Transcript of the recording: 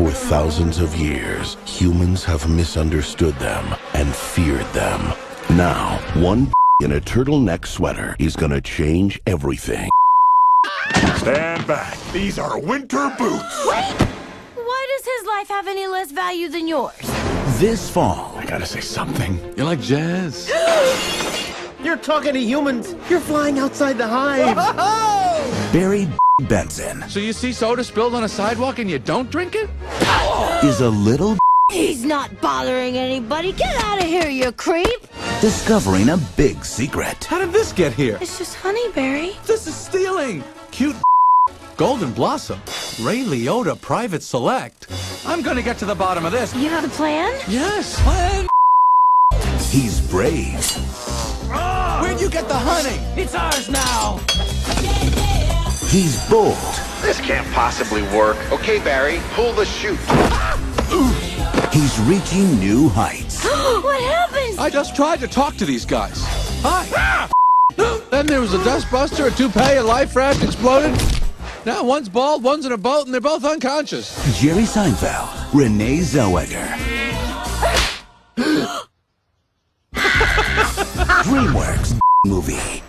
For thousands of years, humans have misunderstood them and feared them. Now, one in a turtleneck sweater is gonna change everything. Stand back. These are winter boots. Wait! Why does his life have any less value than yours? This fall, I gotta say something. You like jazz? You're talking to humans. You're flying outside the hive. Barry Benson So you see soda spilled on a sidewalk and you don't drink it? is a little He's not bothering anybody. Get out of here, you creep! discovering a big secret. How did this get here? It's just honeyberry. This is stealing. Cute Golden Blossom. Ray Liotta Private Select. I'm gonna get to the bottom of this. You have a plan? Yes, plan. He's brave. Where'd you get the honey? It's ours now. He's bold. This can't possibly work. Okay, Barry, pull the chute. He's reaching new heights. what happened? I just tried to talk to these guys. Hi. then there was a dustbuster, a toupee, a life raft exploded. Now one's bald, one's in a boat, and they're both unconscious. Jerry Seinfeld, Renee Zellweger. DreamWorks movie.